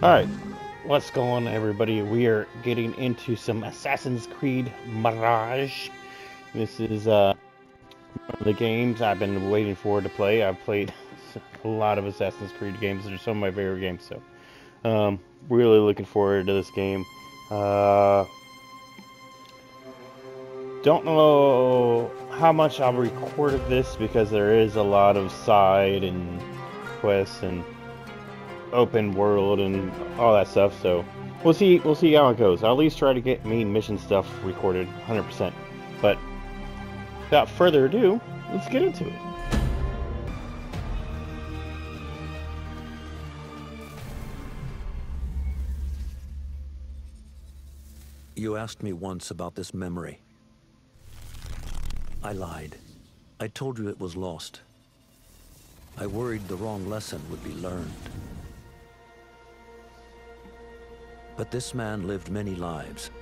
Alright, what's going on everybody? We are getting into some Assassin's Creed Mirage. This is uh, one of the games I've been waiting for to play. I've played a lot of Assassin's Creed games. They're some of my favorite games, so um, really looking forward to this game. Uh, don't know how much I'll record of this because there is a lot of side and quests and open world and all that stuff. So we'll see. We'll see how it goes. I'll at least try to get main mission stuff recorded 100%. But without further ado, let's get into it. You asked me once about this memory. I lied. I told you it was lost. I worried the wrong lesson would be learned. But this man lived many lives,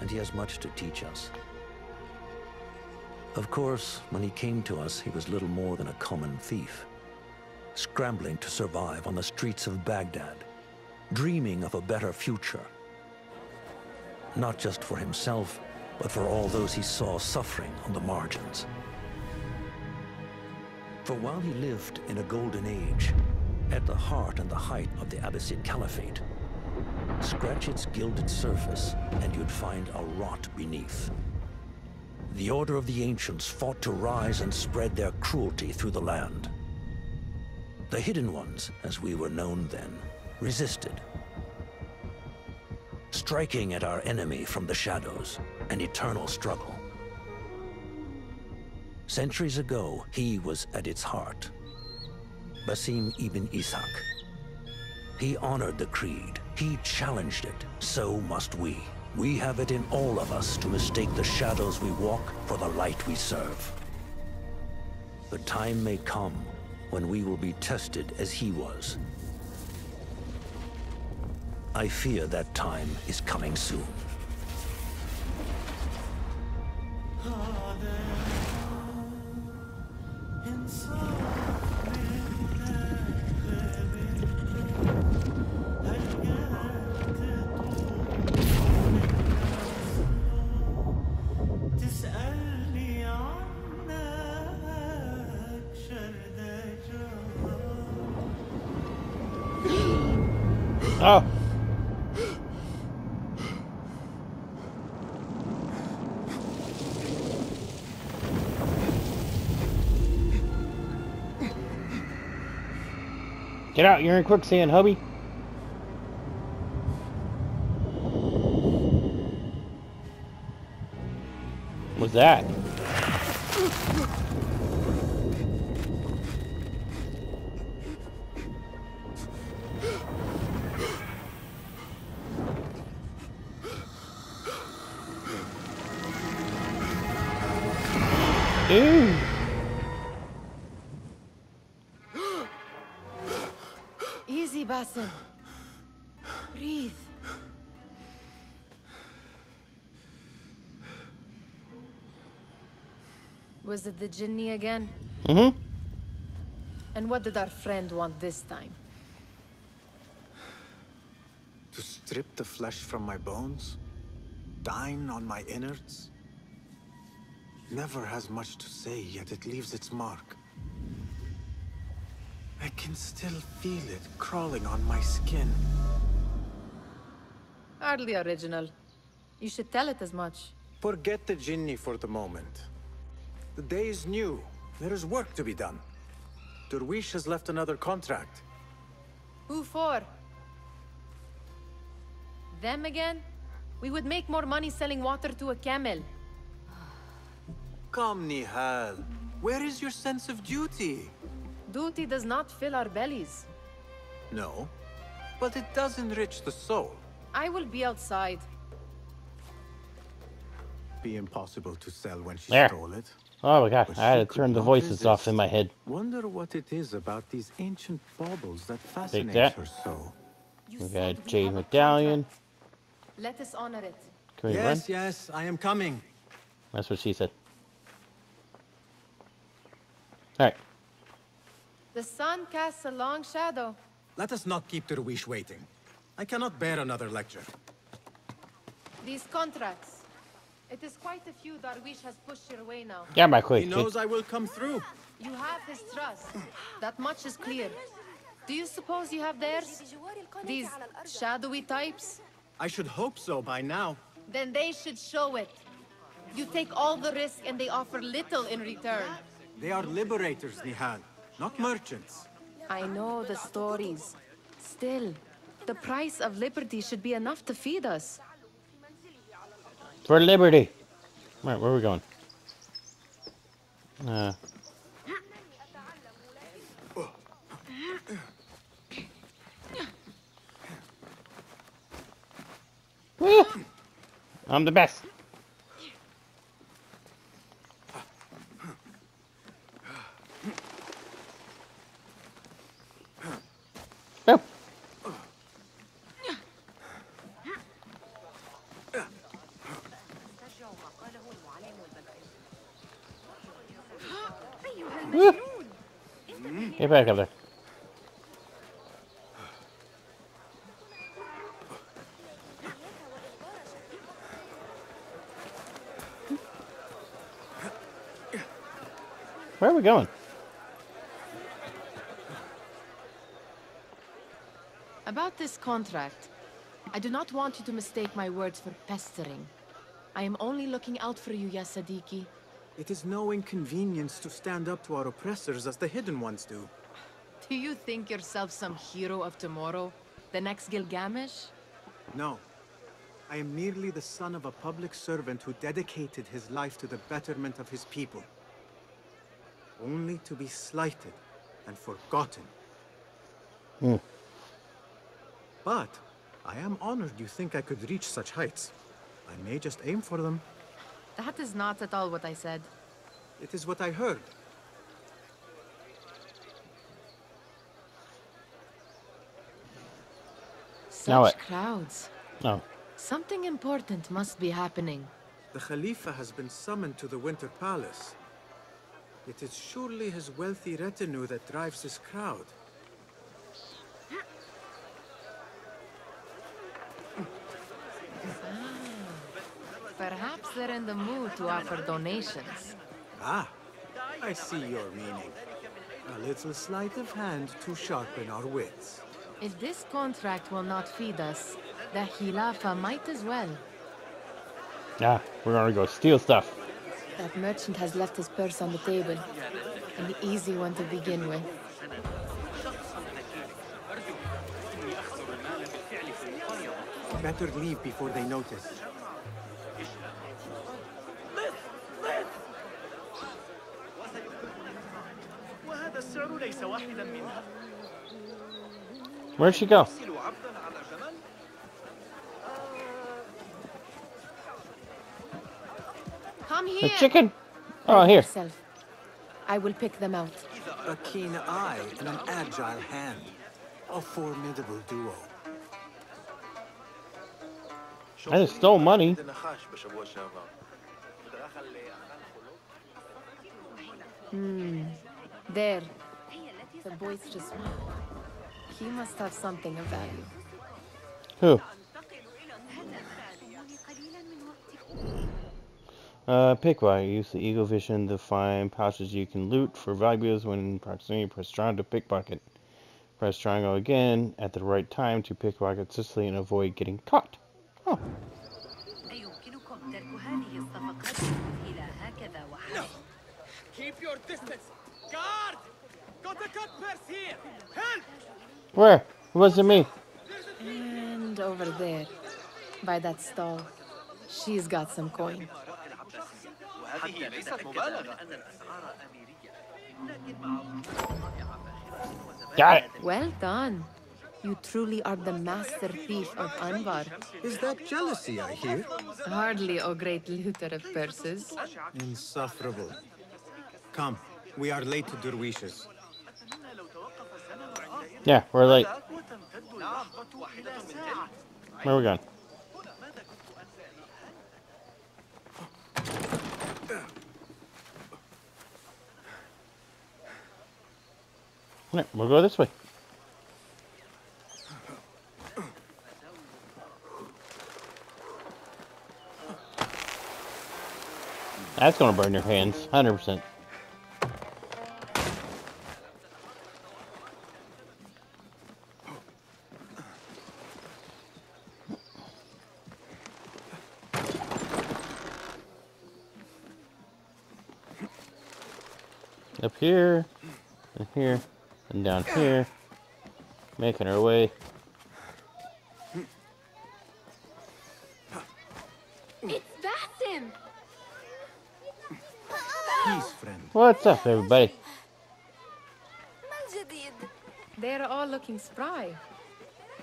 and he has much to teach us. Of course, when he came to us, he was little more than a common thief, scrambling to survive on the streets of Baghdad, dreaming of a better future. Not just for himself, but for all those he saw suffering on the margins. For while he lived in a golden age, at the heart and the height of the Abbasid Caliphate, scratch its gilded surface and you'd find a rot beneath. The Order of the Ancients fought to rise and spread their cruelty through the land. The Hidden Ones, as we were known then, resisted. Striking at our enemy from the shadows, an eternal struggle. Centuries ago, he was at its heart. Basim ibn Ishaq. He honored the creed. He challenged it. So must we. We have it in all of us to mistake the shadows we walk for the light we serve. The time may come when we will be tested as he was. I fear that time is coming soon. Get out! You're in quicksand, hubby. What's that? Was it the Jinni again? Mm-hmm. And what did our friend want this time? To strip the flesh from my bones? Dine on my innards? Never has much to say, yet it leaves its mark. I can still feel it crawling on my skin. Hardly original. You should tell it as much. Forget the Jinni for the moment. The day is new. There is work to be done. Derwish has left another contract. Who for? Them again? We would make more money selling water to a camel. Come, Nihal. Where is your sense of duty? Duty does not fill our bellies. No, but it does enrich the soul. I will be outside. Be impossible to sell when she There. stole it. Oh my god, But I had she to turn the not voices off in resist. my head. Wonder what it is about these ancient baubles that that. fascinates her so. You We said got we Jade have a Medallion. contract. Let us honor it. Can we run? Yes, yes, I am coming. That's what she said. Alright. The sun casts a long shadow. Let us not keep Derwish waiting. I cannot bear another lecture. These contracts. It is quite a few Derwish has pushed your way now. Yeah, my queen. He knows I will come through. You have his trust. That much is clear. Do you suppose you have theirs? These shadowy types? I should hope so by now. Then they should show it. You take all the risk and they offer little in return. They are liberators, Nihal, not merchants. I know the stories. Still, the price of liberty should be enough to feed us. For liberty. Right, where are we going? Uh. I'm the best. Back up there. Where are we going? About this contract, I do not want you to mistake my words for pestering. I am only looking out for you, ya Sadiqi. It is no inconvenience to stand up to our oppressors as the Hidden Ones do. Do you think yourself some hero of tomorrow? The next Gilgamesh? No. I am merely the son of a public servant who dedicated his life to the betterment of his people. Only to be slighted and forgotten. Hmm. But I am honored you think I could reach such heights. I may just aim for them. That is not at all what I said. It is what I heard. Now Such what? crowds. Oh. Something important must be happening. The Khalifa has been summoned to the Winter Palace. It is surely his wealthy retinue that drives this crowd. Perhaps they're in the mood to offer donations. Ah, I see your meaning. A little sleight of hand to sharpen our wits. If this contract will not feed us, the Khalifa might as well. Yeah, we're gonna go steal stuff. That merchant has left his purse on the table. An easy one to begin with. Better leave before they notice. Where'd she go? Come here. The chicken. Oh, here. I will pick them out. A keen eye and an agile hand. A formidable duo. I just stole money. Hmm. There. The boys just... He must have something of value. Who? Uh, pick right. Use the eagle vision to find pouches you can loot for valuables when in proximity. Press triangle to pickpocket. Press triangle again at the right time to pickpocket Sicily and avoid getting caught. Oh. No. Keep your distance. Guard! Got a cut purse here. Help! Where? Was it me. And over there, by that stall, she's got some coin. Got it. Well done. You truly are the master thief of Anbar. Is that jealousy I hear? Hardly, O oh great looter of purses. Insufferable. Come, we are late to Durwishes. Yeah, we're late. Where are we going? Right, we'll go this way. That's going to burn your hands, 100%. Here, making our way. It's Basim! Peace, friend. What's up, everybody? They're all looking spry.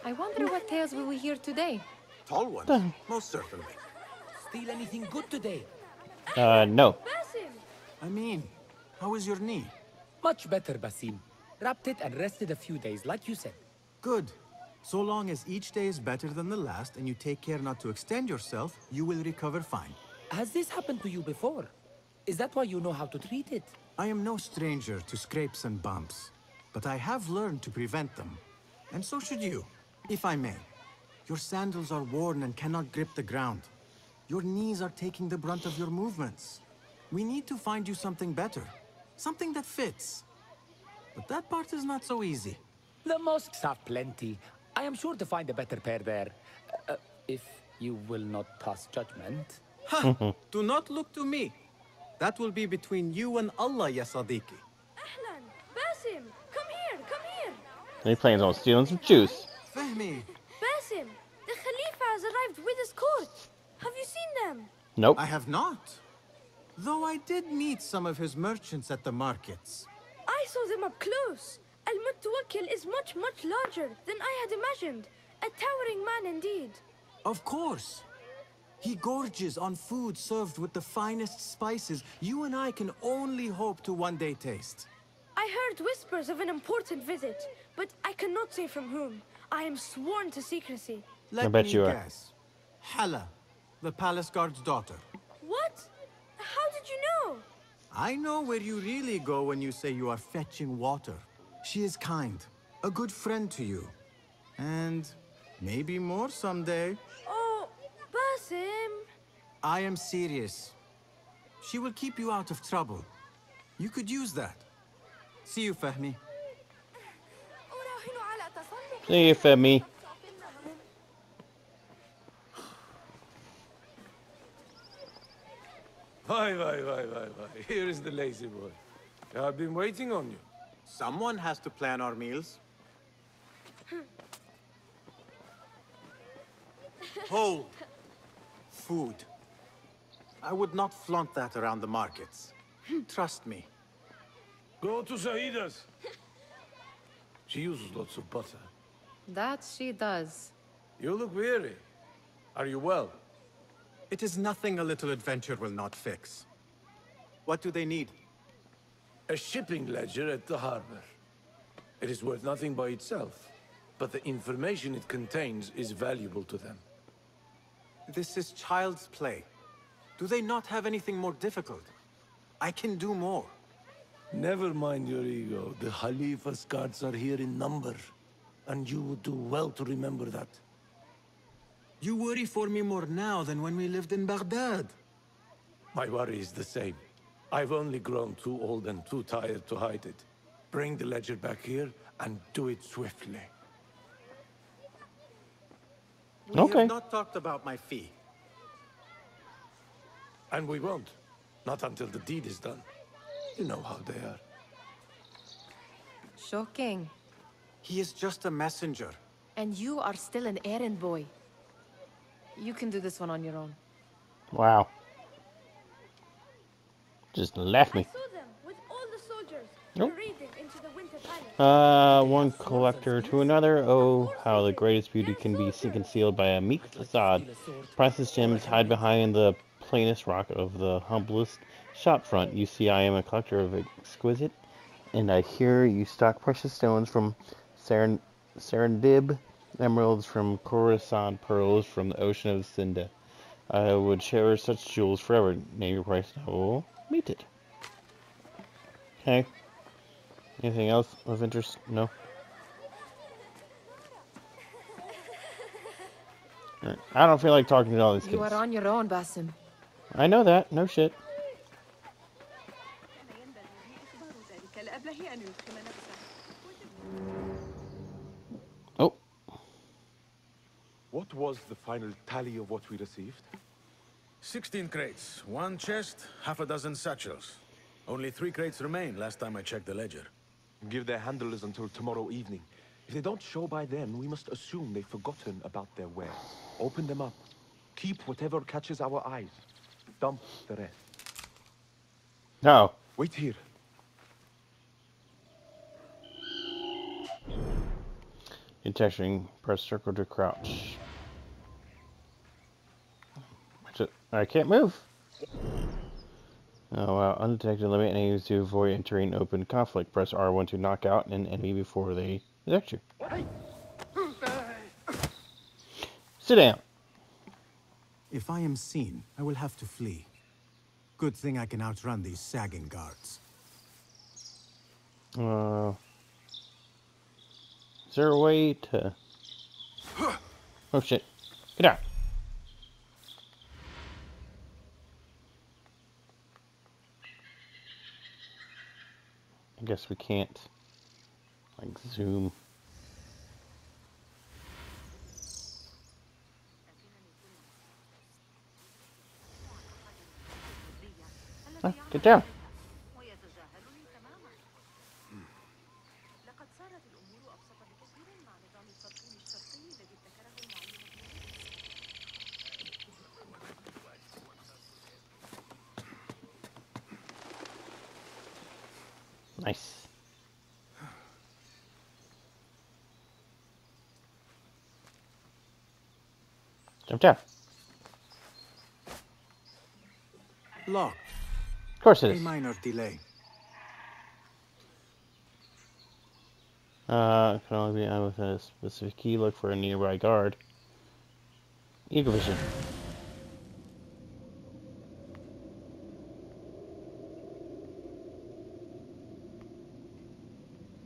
I wonder what tales we will we hear today? Tall ones, most certainly. Steal anything good today? Uh, no. I mean, how is your knee? Much better, Basim. Wrapped it and rested a few days, like you said. Good. So long as each day is better than the last and you take care not to extend yourself, you will recover fine. Has this happened to you before? Is that why you know how to treat it? I am no stranger to scrapes and bumps, but I have learned to prevent them. And so should you, if I may. Your sandals are worn and cannot grip the ground. Your knees are taking the brunt of your movements. We need to find you something better. Something that fits. But that part is not so easy. The mosques have plenty. I am sure to find a better pair there. Uh, if you will not pass judgment. Ha! Do not look to me. That will be between you and Allah, ya Sadiqi. Ahlan, Basim, come here, come here. He plans on stealing some juice. Fahmi. Basim, the Khalifa has arrived with his court. Have you seen them? Nope. I have not. Though I did meet some of his merchants at the markets. I saw them up close Al-Mutawakkil is much much larger than I had imagined a towering man indeed Of course. He gorges on food served with the finest spices you and I can only hope to one day taste. I heard whispers of an important visit but I cannot say from whom I am sworn to secrecy Let bet me you are. guess. Hala, the palace guard's daughter. what how did you know I know where you really go when you say you are fetching water. She is kind, a good friend to you. And maybe more someday. Oh, Basim! I am serious. She will keep you out of trouble. You could use that. See you, Fahmi. See you, Fahmi. Why, why, why, why, why. Here is the lazy boy. I've been waiting on you. Someone has to plan our meals. Hold. Food. I would not flaunt that around the markets. Trust me. Go to Saida's. She uses lots of butter. That she does. You look weary. Are you well? It is nothing a little adventure will not fix. What do they need? A shipping ledger at the harbor. It is worth nothing by itself, but the information it contains is valuable to them. This is child's play. Do they not have anything more difficult? I can do more. Never mind your ego. The Khalifa's guards are here in number, and you would do well to remember that. You worry for me more now than when we lived in Baghdad. My worry is the same. I've only grown too old and too tired to hide it. Bring the ledger back here, and do it swiftly. We Okay. have not talked about my fee. And we won't. Not until the deed is done. You know how they are. Shocking. He is just a messenger. And you are still an errand boy. You can do this one on your own. Wow. Just left I me. saw them with all the soldiers Nope. into the winter palace Uh, one collector to another. Oh, how the greatest beauty can be concealed by a meek facade. Priceless gems hide behind the plainest rock of the humblest shopfront. You see, I am a collector of exquisite, and I hear you stock precious stones from Seren- Serendib, emeralds from Coruscant, pearls from the ocean of Cinda. I would cherish such jewels forever. Name your price and I will meet it. Okay. Anything else of interest? No. I don't feel like talking to all these kids. You are on your own, Basim. I know that. No shit. What was the final tally of what we received? 16 crates, one chest, half a dozen satchels. Only three crates remain last time I checked the ledger. Give their handlers until tomorrow evening. If they don't show by then, we must assume they've forgotten about their wares. Open them up. Keep whatever catches our eyes. Dump the rest. no. Wait here. Detection. Press circle to crouch. What's it? I can't move. Oh wow, undetected limit enemies to avoid entering open conflict. Press R1 to knock out an enemy before they detect you. Sit down. If I am seen, I will have to flee. Good thing I can outrun these sagging guards. Uh, is there a way to... Oh shit. Get out. I guess we can't, like, zoom. Ah, get down. Down. Locked. Of course it is. A minor delay. Uh, can only be on with a specific key. Look for a nearby guard. Eagle vision.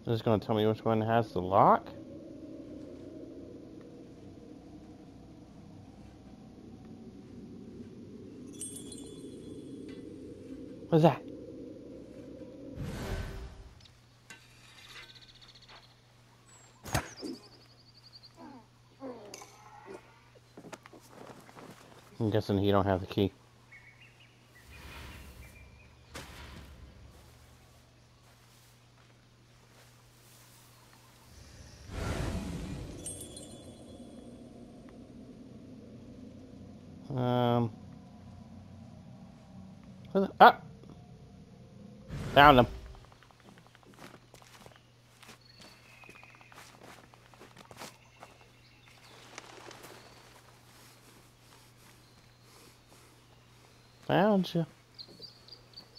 Is going to tell me which one has the lock? What's that? I'm guessing he don't have the key. Um. where the- Ah! Found him. Found you.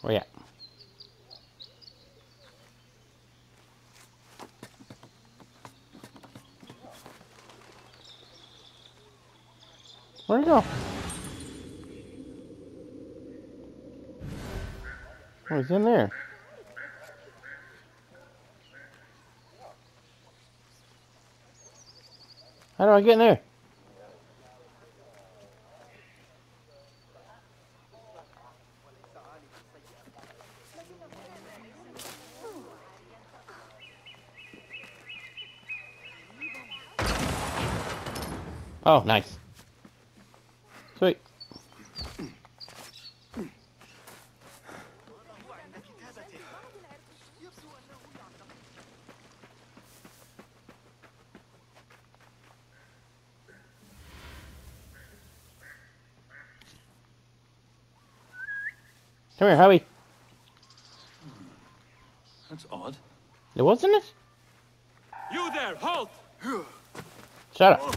Where at? Where'd he go? Oh, he's in there. How do I get in there? Oh, nice. Come here, Hubby. That's odd. It wasn't it? You there, halt! Shut up.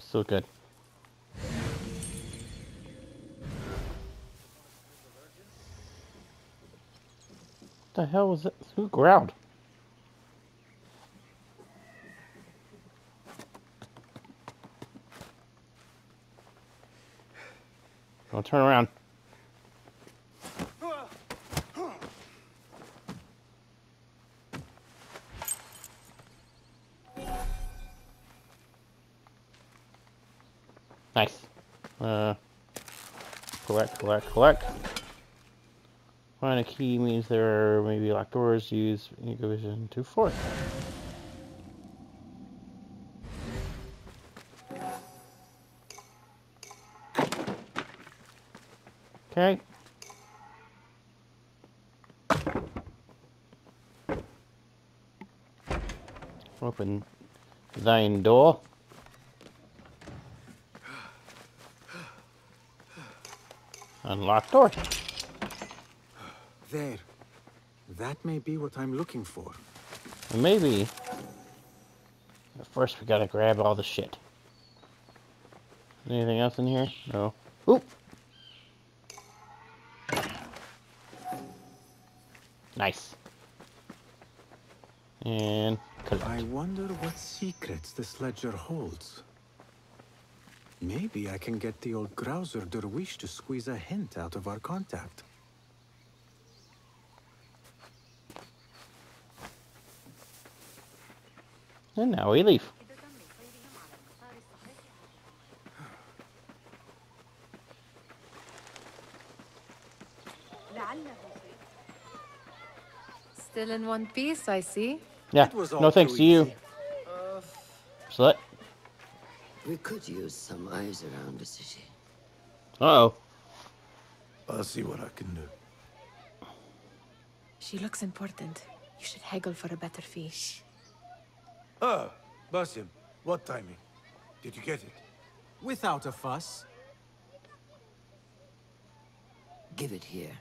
So good. What the hell was it? Who growled? I'll turn around. Nice. Uh, collect, collect, collect. Find a key means there are maybe locked doors. Use Vision to force. Okay. Open thine door. Unlock door. There. That may be what I'm looking for. Maybe. But first we gotta grab all the shit. Anything else in here? No. Oop! Nice. And collect. I wonder what secrets this ledger holds. Maybe I can get the old grouser Derwish to squeeze a hint out of our contact. And now we leave. Still in one piece, I see. Yeah. It was No thanks to you. easy. Slut. We could use some eyes around the city. Uh oh. I'll see what I can do. She looks important. You should haggle for a better fee. Ah, Basim, what timing? Did you get it? Without a fuss. Give it here.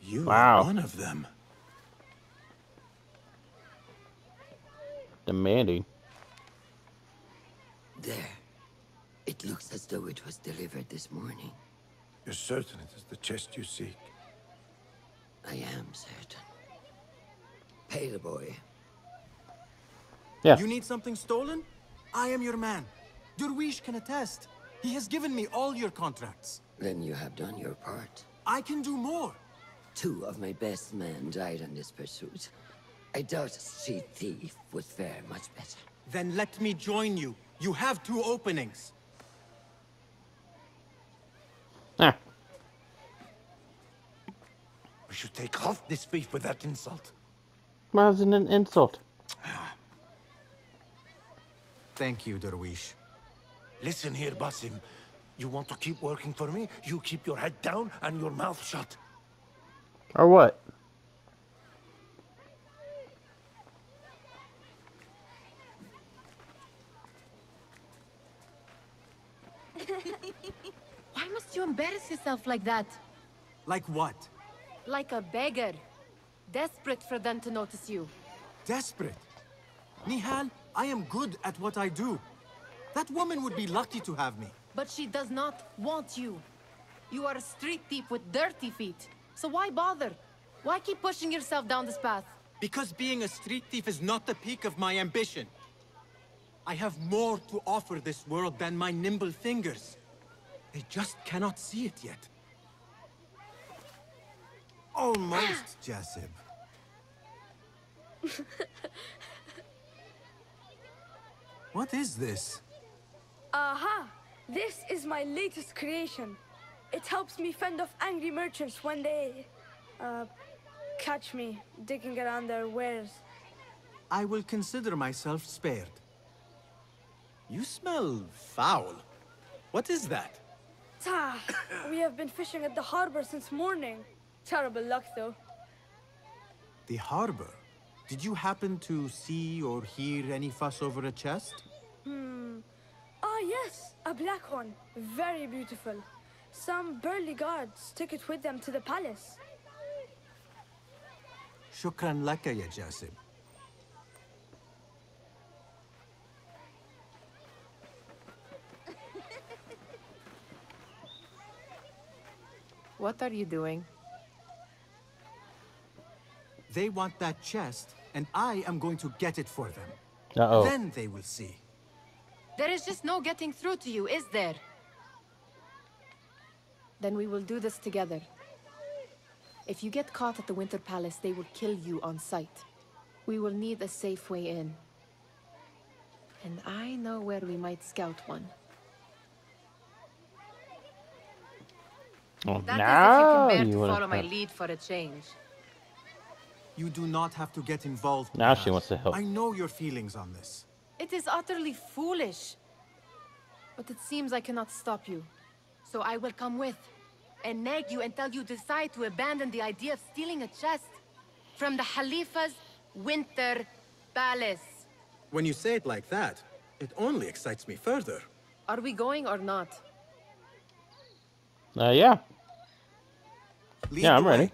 You Wow. are one of them. Demanding. There. It looks as though it was delivered this morning. You're certain it is the chest you seek? I am certain. Pay the boy. Yeah. You need something stolen? I am your man. Derwish can attest. He has given me all your contracts. Then you have done your part. I can do more. Two of my best men died in this pursuit. I doubt a street thief would fare much better. Then let me join you. You have two openings. Ah. We should take off this beef with that insult. Wasn't an insult. Thank you, Derwish. Listen here, Basim. You want to keep working for me? You keep your head down and your mouth shut. Or what? Why must you embarrass yourself like that? Like what? Like a beggar. Desperate for them to notice you. Desperate. Nihal, I am good at what I do. That woman would be lucky to have me. But she does not want you. You are a street thief with dirty feet. So why bother? Why keep pushing yourself down this path? Because being a street thief is not the peak of my ambition. I have more to offer this world than my nimble fingers. They just cannot see it yet. Almost, Jasib. what is this? Aha! This is my latest creation. It helps me fend off angry merchants when they, uh, catch me digging around their wares. I will consider myself spared. You smell foul. What is that? Tah! we have been fishing at the harbor since morning. Terrible luck, though. The harbor? Did you happen to see or hear any fuss over a chest? Hmm. Ah, yes, a black one. Very beautiful. Some burly guards took it with them to the palace. Shukran laka ya Jasib. What are you doing? They want that chest, and I am going to get it for them. Uh-oh. Then they will see. There is just no getting through to you, is there? Then we will do this together. If you get caught at the Winter Palace, they will kill you on sight. We will need a safe way in. And I know where we might scout one. Oh, That is now if you can bear you to follow my lead for a change. You do not have to get involved. Now Nihal. she wants to help. I know your feelings on this. It is utterly foolish. But it seems I cannot stop you. So I will come with. And nag you until you decide to abandon the idea of stealing a chest from the Khalifa's winter palace. When you say it like that, it only excites me further. Are we going or not? Uh, yeah. Lead Yeah, I'm ready.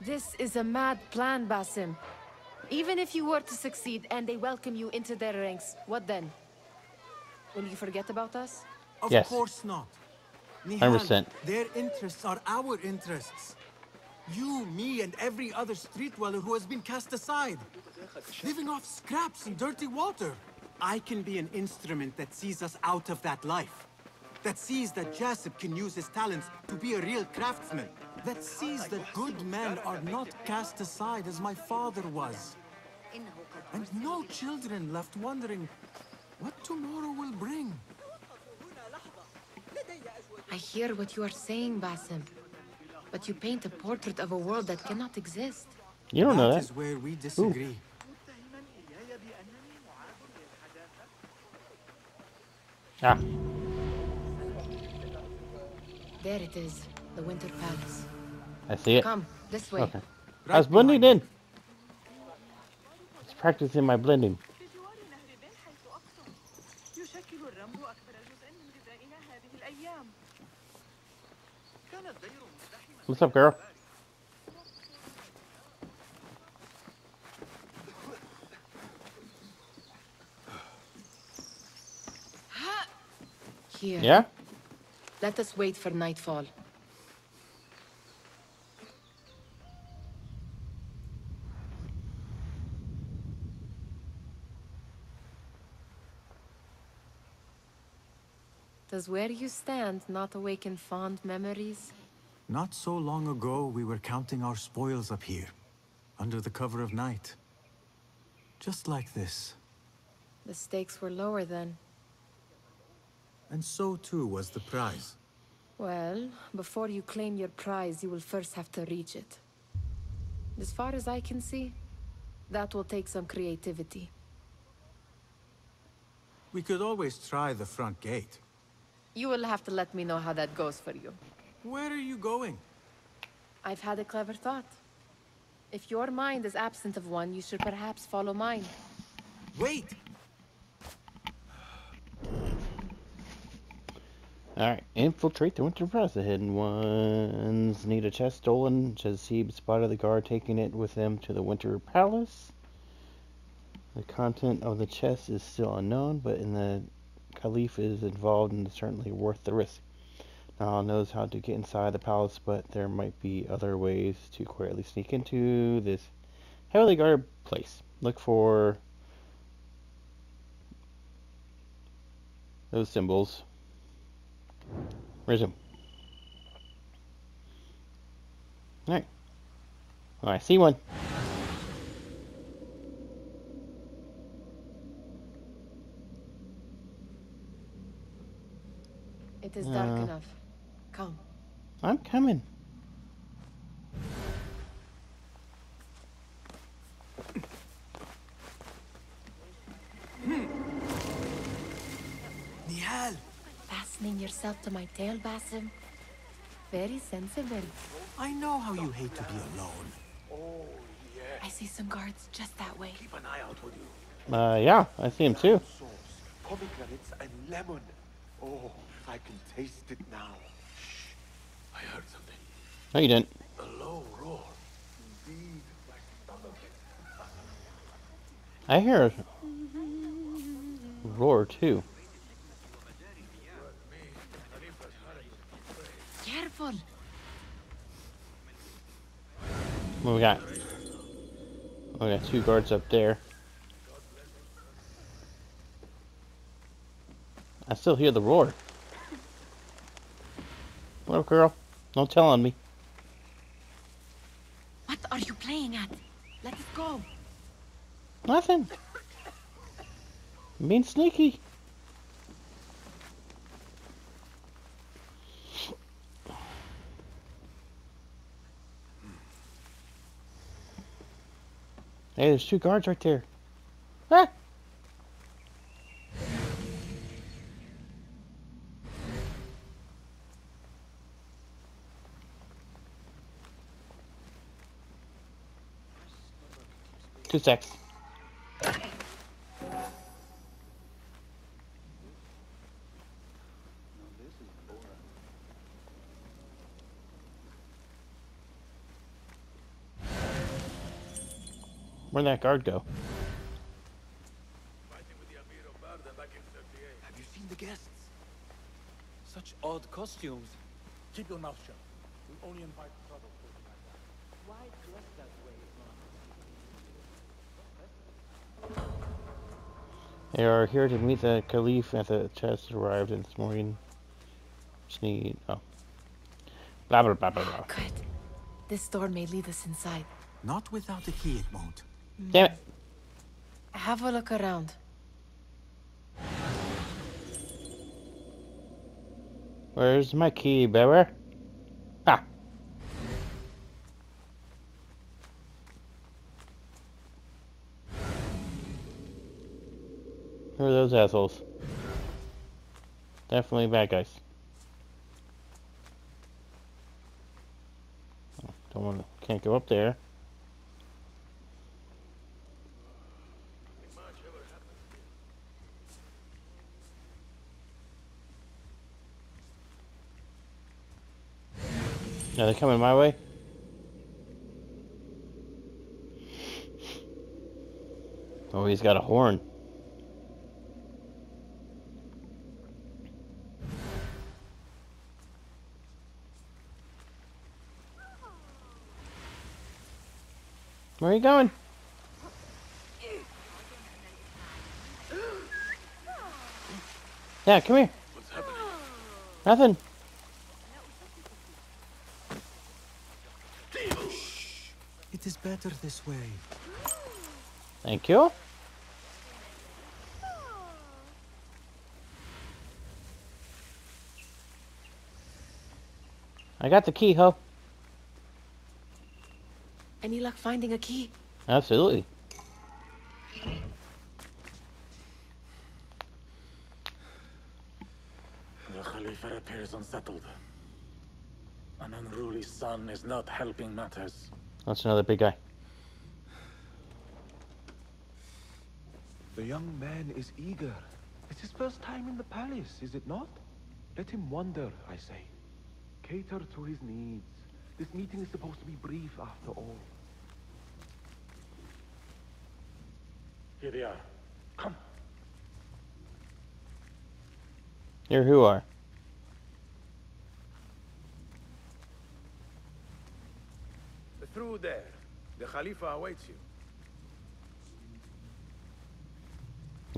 This is a mad plan, Basim. Even if you were to succeed and they welcome you into their ranks, what then? Will you forget about us? Of Yes. course not. Nihal, 100%. Their interests are our interests. You, me, and every other street dweller who has been cast aside. Living off scraps and dirty water. I can be an instrument that sees us out of that life. That sees that Jasib can use his talents to be a real craftsman. That sees that good men are not cast aside as my father was. And no children left wondering what tomorrow will bring. I hear what you are saying, Basim. But you paint a portrait of a world that cannot exist. You don't know That that. is where we disagree. Ah, there it is, the Winter Palace. I see it. Come, this way. Okay. Right I was blending in. I practicing my blending. What's up, girl? Here. Yeah? Let us wait for nightfall. Does where you stand not awaken fond memories? Not so long ago, we were counting our spoils up here, under the cover of night. Just like this. The stakes were lower then. And so too was the prize. Well, before you claim your prize, you will first have to reach it. As far as I can see, that will take some creativity. We could always try the front gate. You will have to let me know how that goes for you. Where are you going? I've had a clever thought. If your mind is absent of one, you should perhaps follow mine. Wait! Alright, infiltrate the Winter Palace. The hidden ones need a chest stolen. Jasib spotted the guard taking it with them to the Winter Palace. The content of the chest is still unknown, but in the Caliph is involved and certainly worth the risk. Nihal knows how to get inside the palace, but there might be other ways to quietly sneak into this heavily guarded place. Look for those symbols. Resume. Alright. Oh, I see one. It is dark Uh. enough. Come. I'm coming. Nihal! Fastening yourself to my tail, Basim? Very sensible. I know how you hate to be alone. Oh, yeah. I see some guards just that way. Keep an eye out, will you? Uh, yeah, I see him too. Pomegranates, and lemon. Oh, I can taste it now. I heard something. No, you didn't. A low roar. Indeed, my stomach. I hear a roar too. What we got? Oh, we got two guards up there. I still hear the roar. Little girl? Don't tell on me. What are you playing at? Let us go. Nothing. I'm being sneaky. Hey, there's two guards right there. Ah! Two secs. Where'd that guard go? Have you seen the guests? Such odd costumes. Keep your mouth shut. We only invite trouble. Why dress that way, They are here to meet the Caliph at the chest arrived in this morning. Just need oh. Blah blah blah blah blah. Oh, good. This door may lead us inside. Not without a key, it won't. Damn it. Have a look around. Where's my key, baby? Ah. Who are those assholes? Definitely bad guys. Oh, Don't want to. Can't go up there. Are they coming my way? Oh, he's got a horn. Where are you going? Yeah, come here. Nothing. It is better this way. Thank you. I got the key, ho. Any luck finding a key? Absolutely. The Khalifa appears unsettled. An unruly son is not helping matters. That's another big guy. The young man is eager. It's his first time in the palace, is it not? Let him wander, I say. Cater to his needs. This meeting is supposed to be brief after all. Here they are. Come. You're who are? Through there. The Khalifa awaits you.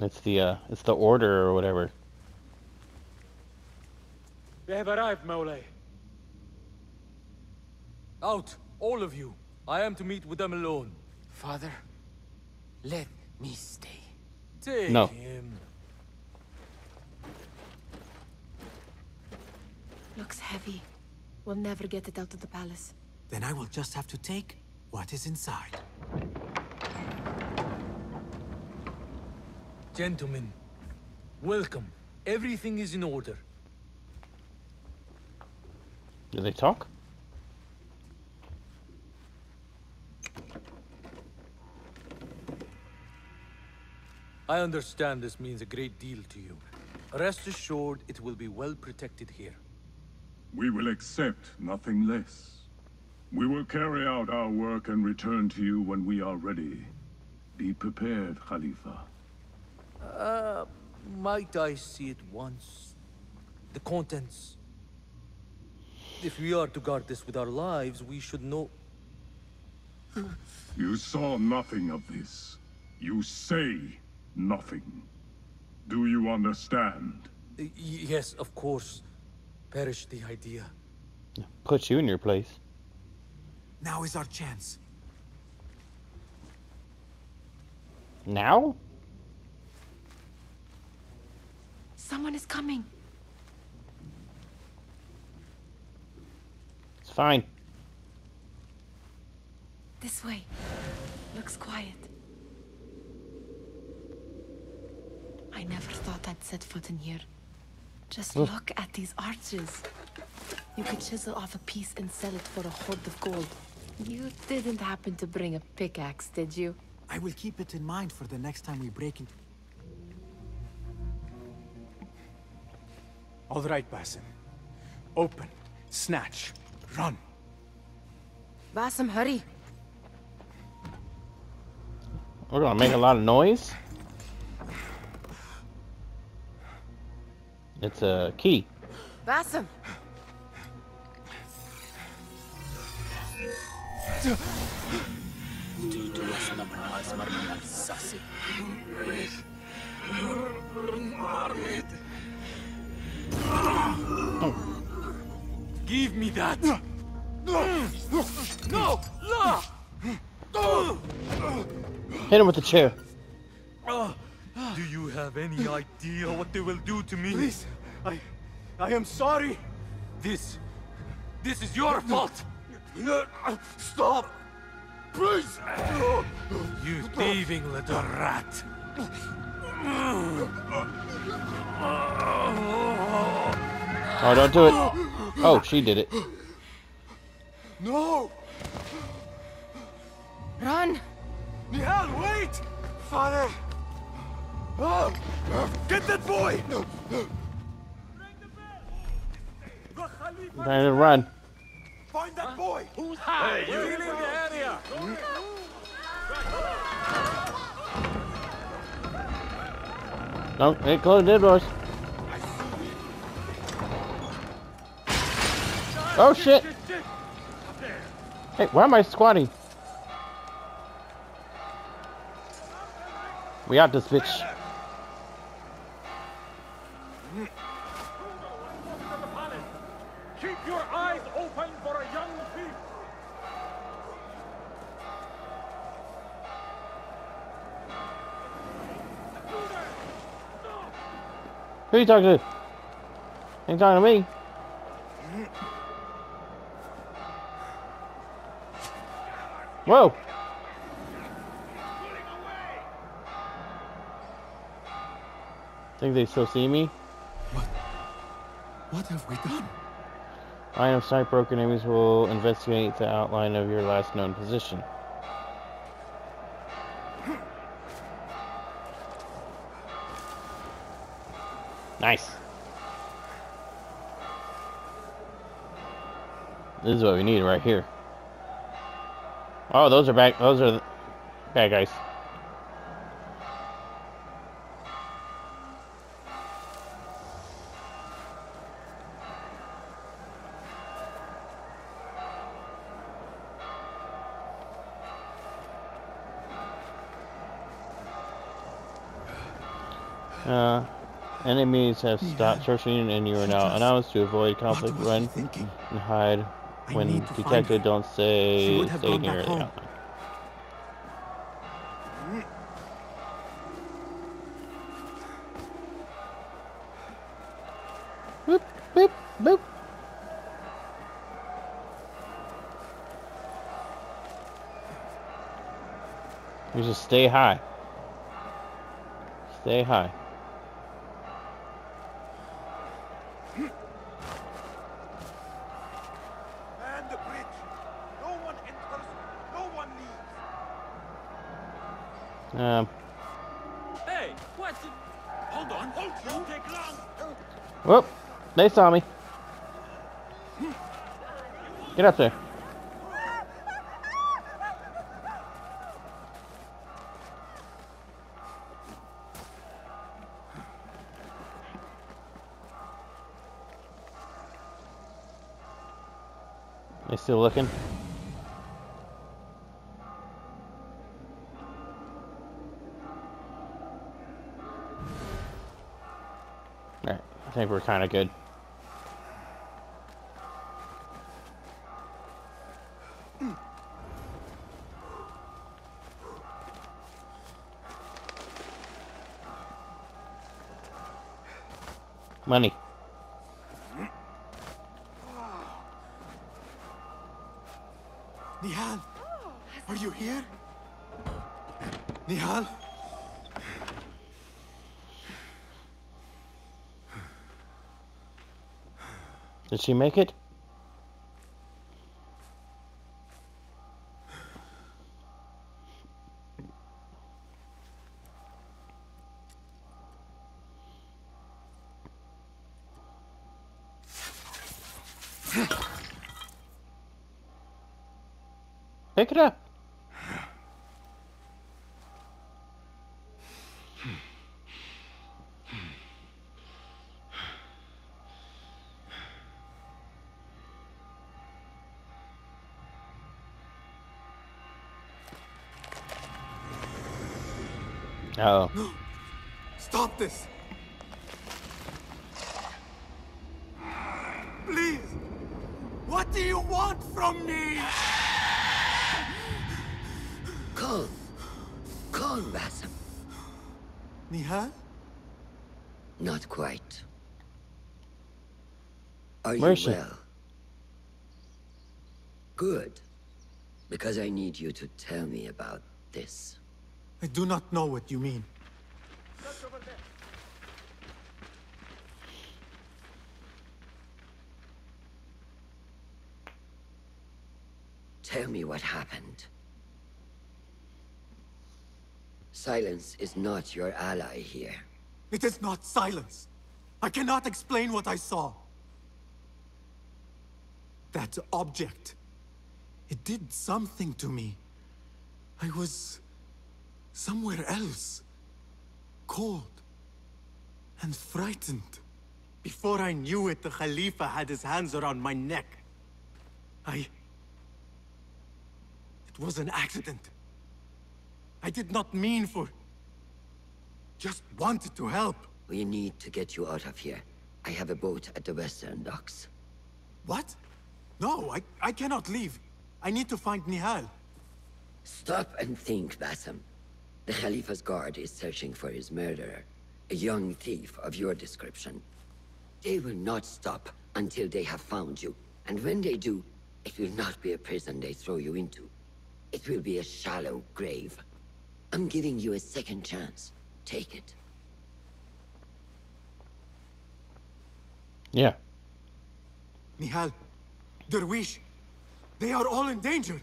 It's the uh, it's the order or whatever. They have arrived, Maulay. Out, all of you. I am to meet with them alone. Father, let me stay. Take No. him. Looks heavy. We'll never get it out of the palace. Then I will just have to take what is inside. Gentlemen, welcome. Everything is in order. Do they talk? I understand this means a great deal to you. Rest assured, it will be well protected here. We will accept nothing less. We will carry out our work and return to you when we are ready. Be prepared, Khalifa. Uh, might I see it once? The contents. If we are to guard this with our lives, we should know... You saw nothing of this. You say nothing. Do you understand? Y- yes, of course. Perish the idea. Put you in your place. Now is our chance. Now? Someone is coming. It's fine. This way. Looks quiet. I never thought I'd set foot in here. Just Oof. look at these arches. You could chisel off a piece and sell it for a hoard of gold. You didn't happen to bring a pickaxe, did you? I will keep it in mind for the next time we break into... All right, Basim. Open, snatch, run. Basim, hurry. We're gonna make a lot of noise. It's a key. Basim! Give me that! No! No! No! Hit him with the chair. Do you have any idea what they will do to me? Please, I... I am sorry. This... This is your fault! Stop! Please! You thieving little rat! Oh, don't do it. Oh, she did it. No! Run! Nihal, wait! Father! Oh! Get that boy! Trying to run. Find that boy! Who's Hey, you! Clearing the area! Don't hey, close the doors. Oh shit! Hey, why am I squatting? We out this bitch. Who are you talking to? Ain't talking to me. Whoa! Think they still see me? What have we done? Line of sight broken enemies will investigate the outline of your last known position. Nice. This is what we need right here. Oh, those are bad. Those are bad guys. Enemies have stopped searching and you are now announced to avoid conflict, run and hide. When need to find detected, don't say stay near the outline. Boop, boop, boop. You just stay high. Stay high. Man the bridge! No one enters, no one leaves! Um, Hey, what's it? Hold on, hold Won't take long. whoop, they saw me. Get up there. They still looking? Think we're kind of good. Money. Did she make it? Pick it up. Oh. No! Stop this! Please! What do you want from me? Calm. Calm, Basim. Nihal? Not quite. Are Where is you well? Good. Because I need you to tell me about this. I do not know what you mean. Tell me what happened. Silence is not your ally here. It is not silence. I cannot explain what I saw. That object. It did something to me. I was somewhere else. Cold. And frightened. Before I knew it, the Khalifa had his hands around my neck. I... It was an accident. I did not mean for... Just wanted to help. We need to get you out of here. I have a boat at the western docks. What? No, I, I cannot leave. I need to find Nihal. Stop and think, Basim. The Khalifa's guard is searching for his murderer. A young thief of your description. They will not stop until they have found you. And when they do, it will not be a prison they throw you into. It will be a shallow grave. I'm giving you a second chance. Take it. Yeah. Nihal, Derwish, they are all in danger.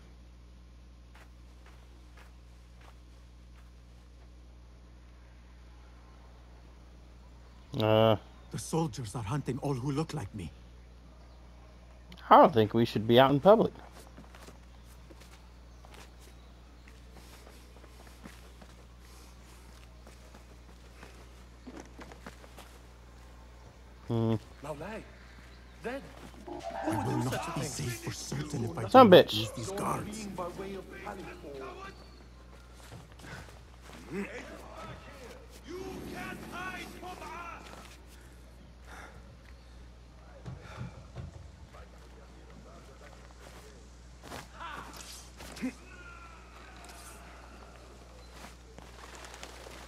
Uh, The soldiers are hunting all who look like me. I don't think we should be out in public. Hmm. Maulai, then I will not be safe for certain if I Some bitch. use these guards. by way of panic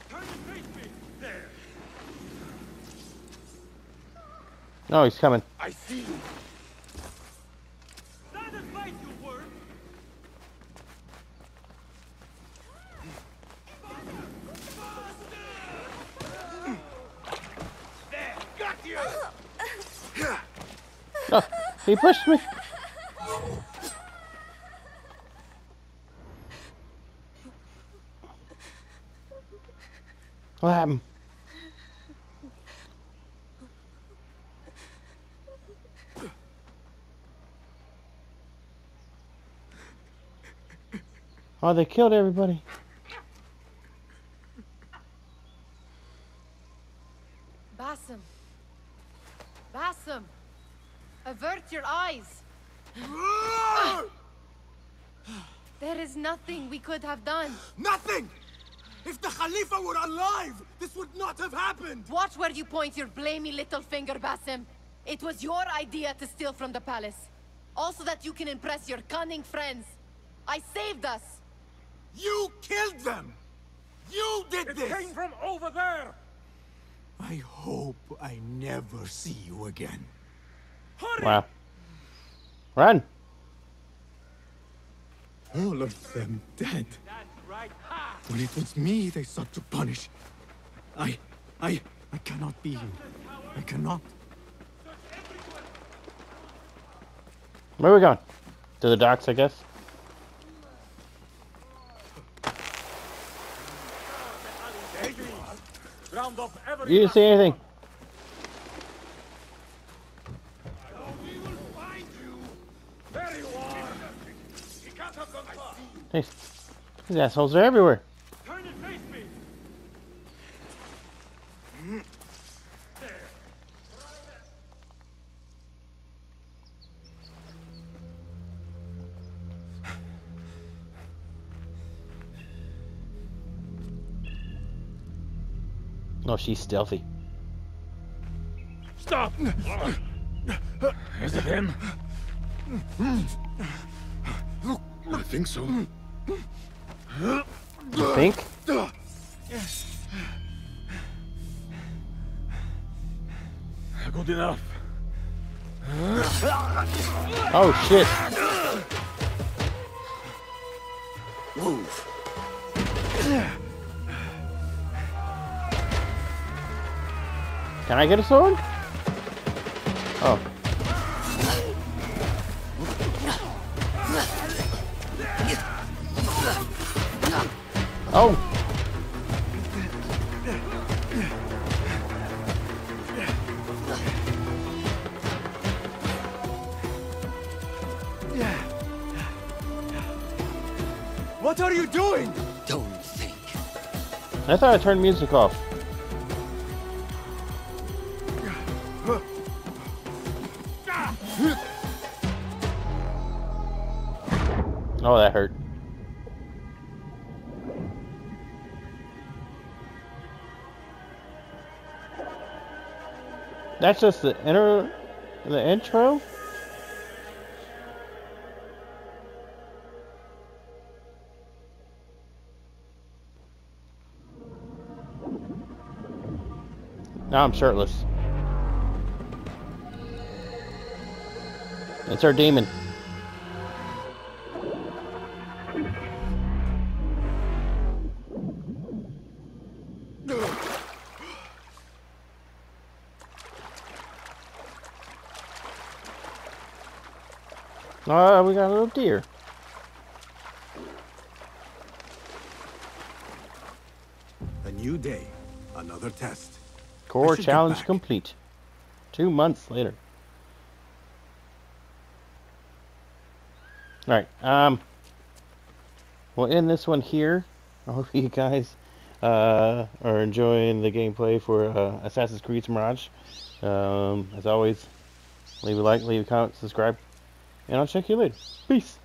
Turn and face me! There! No, he's coming. I see you! Stand and fight, you worm! There! Got you! No, he pushed me. What happened? Oh, they killed everybody. Basim. Basim. Avert your eyes. there is nothing we could have done. Nothing! If the Khalifa were alive, this would not have happened! Watch where you point your blamey little finger, Basim. It was your idea to steal from the palace. Also that you can impress your cunning friends. I saved us. You killed them! You did It this! came from over there! I hope I never see you again. Hurry! Wow. Run. All of them dead. That's right. Ha! When it was me they sought to punish. I... I... I cannot be here. I cannot. Where are we going? To the docks, I guess. Round up every You didn't see anything. There you are. He can't have gone far. These, these assholes are everywhere. Oh, she's stealthy. Stop. Is it him? I think so. You think? Good enough. Oh shit! Move. Can I get a sword? Oh. Oh! What are you doing? Don't think. I thought I turned music off. Oh, that hurt. That's just the inner, the intro. Now I'm shirtless. It's our demon. Oh, we got a little deer. A new day, another test. Core challenge complete. Two months later. Alright, um, we'll end this one here. I hope you guys uh, are enjoying the gameplay for uh, Assassin's Creed Mirage. Um, as always, leave a like, leave a comment, subscribe, and I'll check you later. Peace.